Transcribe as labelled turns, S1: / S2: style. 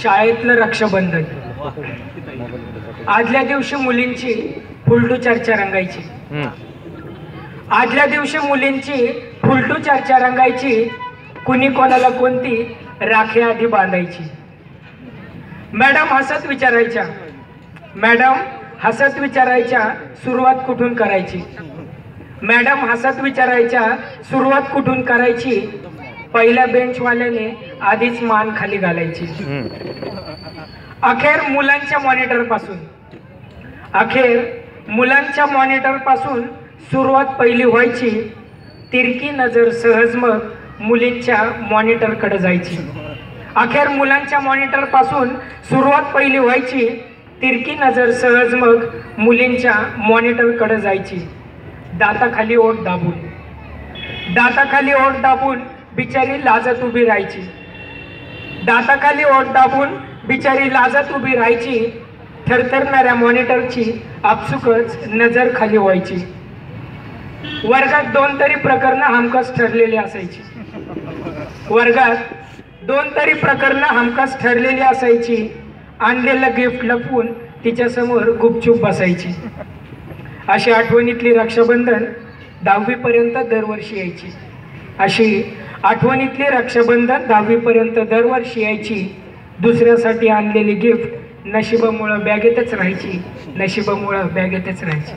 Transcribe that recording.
S1: शाळेतलं रक्षाबंधन. आदल्या दिवशी मुलींची फुलटू चर्चा रंगायची. आदल्या दिवशी मुलींची फुलटू चर्चा रंगायची कुणी कोणाला कोणती राखी आधी बांधायची. मॅडम हसत विचारायच्या. मॅडम हसत विचारायच्या सुरुवात कुठून करायची? मॅडम हसत विचारायच्या सुरुवात कुठून करायची? पहिल्या बेंचवाल्याने आधीच मान खाली घालायची. अखेर मुलांच्या मॉनिटरपासून अखेर मुलांच्या मॉनिटरपासून सुरुवात पहिली व्हायची. तिरकी नजर सहज मग मुलींच्या मॉनिटरकडे जायची. अखेर मुलांच्या मॉनिटरपासून सुरुवात पहिली व्हायची. तिरकी नजर सहज मग मुलींच्या मॉनिटरकडे जायची. दाताखाली ओठ दाबून. दाताखाली ओठ दाबून बिचारी लाजत उभी राहायची. दाताखाली ओट दाबून बिचारी लाजत उभी राहायची. थरथरणाऱ्या मॉनिटरची आपसुकच नजर खाली व्हायची. वर्गात दोन तरी प्रकरणं हमखास ठरलेली असायची. वर्गात दोन तरी प्रकरणं हमखास ठरलेली असायची. आणलेलं गिफ्ट लपवून तिच्यासमोर गुपचूप बसायची. अशी आठवणीतली रक्षाबंधन दहावीपर्यंत दरवर्षी यायची. अशी आठवणीतले रक्षाबंधन दहावीपर्यंत दरवर्षी यायची. दुसऱ्यासाठी आणलेली गिफ्ट नशिबामुळं बॅगेतच राहायची. नशिबामुळं बॅगेतच राहायची.